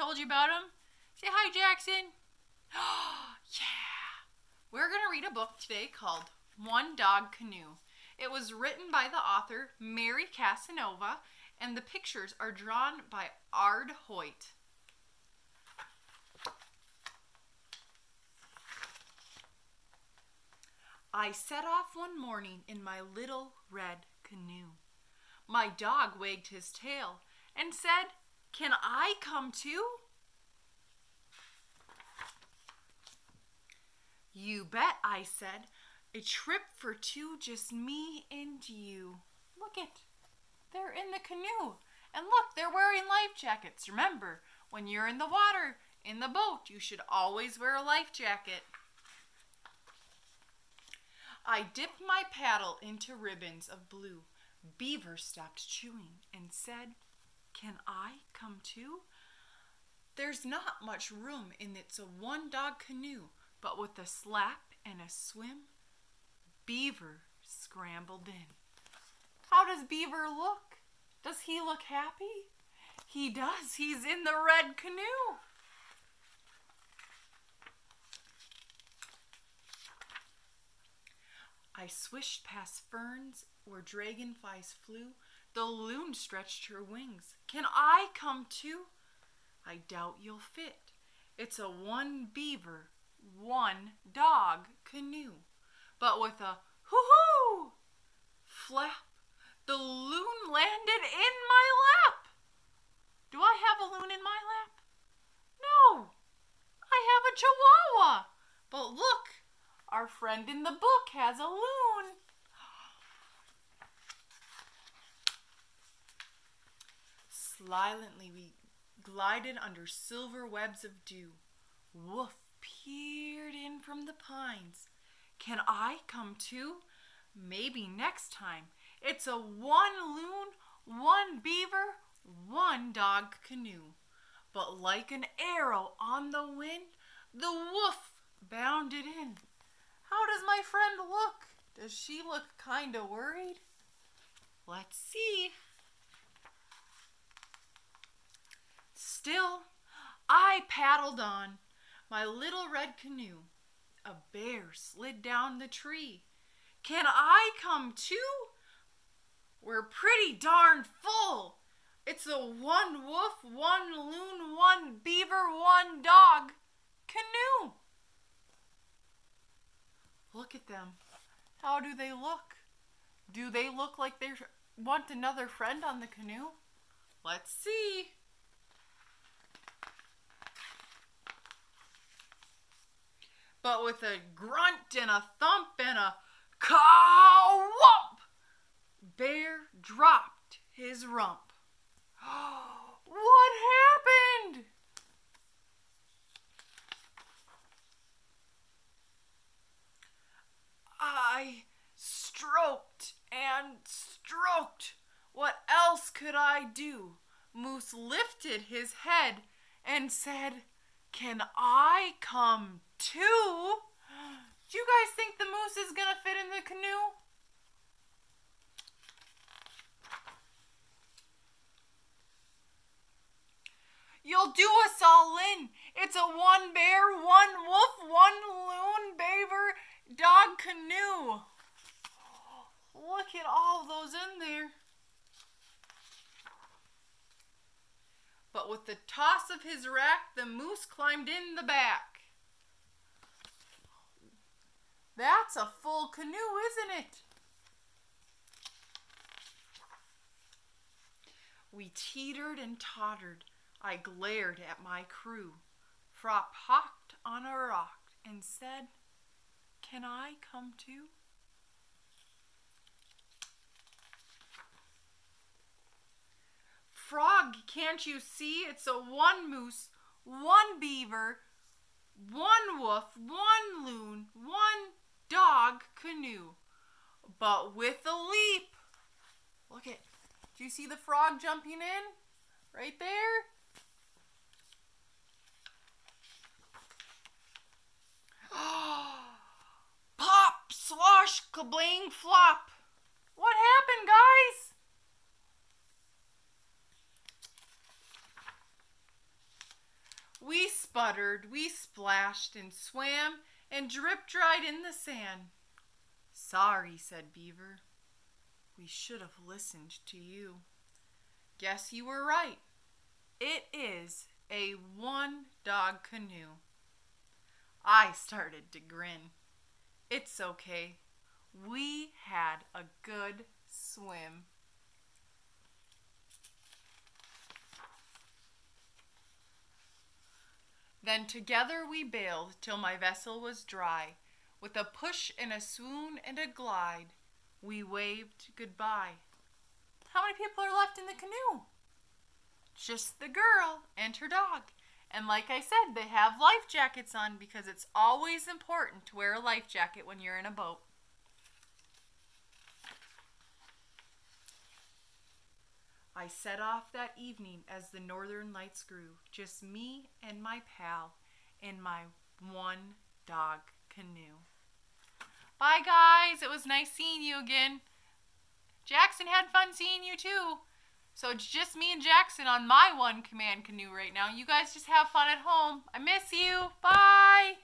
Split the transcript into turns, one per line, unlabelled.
told you about him? Say hi, Jackson. yeah. We're going to read a book today called One Dog Canoe. It was written by the author Mary Casanova, and the pictures are drawn by Ard Hoyt. I set off one morning in my little red canoe. My dog wagged his tail and said, Can I come too? You bet, I said. A trip for two, just me and you. Look it. They're in the canoe. And look, they're wearing life jackets. Remember, when you're in the water, in the boat, you should always wear a life jacket. I dipped my paddle into ribbons of blue. Beaver stopped chewing and said, Can I come too? There's not much room in It's a one dog canoe, but with a slap and a swim, Beaver scrambled in. How does Beaver look? Does he look happy? He does. He's in the red canoe. I swished past ferns where dragonflies flew. The loon stretched her wings. Can I come too? I doubt you'll fit. It's a one beaver, one dog canoe. But with a hoo-hoo flap, the loon landed in my lap. Do I have a loon in my lap? No, I have a chihuahua. But look, our friend in the book has a loon. Silently we glided under silver webs of dew. Wolf peered in from the pines. Can I come too? Maybe next time. It's a one loon, one beaver, one dog canoe. But like an arrow on the wind, the wolf bounded in. How does my friend look? Does she look kind of worried? Let's see. Still, I paddled on, my little red canoe. A bear slid down the tree. Can I come too? We're pretty darn full. It's a one wolf, one loon, one beaver, one dog canoe. Look at them. How do they look? Do they look like they want another friend on the canoe? Let's see. But with a grunt and a thump and a cow-wump, Bear dropped his rump. what happened? I stroked and stroked. What else could I do? Moose lifted his head and said, Can I come too? Do you guys think the moose is to fit in the canoe? You'll do us all in. It's a one bear, one wolf, one loon, beaver, dog canoe. Look at all those in there. With the toss of his rack, the moose climbed in the back. That's a full canoe, isn't it? We teetered and tottered. I glared at my crew. Frog hopped on a rock and said, Can I come too? Frog, can't you see? It's a one moose, one beaver, one wolf, one loon, one dog canoe. But with a leap. Look at, do you see the frog jumping in? Right there? Pop, slosh, kabling, flop. What happened, guys? We sputtered, we splashed and swam and drip dried in the sand. Sorry, said Beaver. We should have listened to you. Guess you were right. It is a one dog canoe. I started to grin. It's okay. We had a good swim. Then together we bailed till my vessel was dry. With a push and a swoon and a glide, we waved goodbye. How many people are left in the canoe? Just the girl and her dog. And like I said, they have life jackets on because it's always important to wear a life jacket when you're in a boat. I set off that evening as the northern lights grew, just me and my pal in my one dog canoe. Bye, guys. It was nice seeing you again. Jackson had fun seeing you too. So it's just me and Jackson on my one command canoe right now. You guys just have fun at home. I miss you. Bye.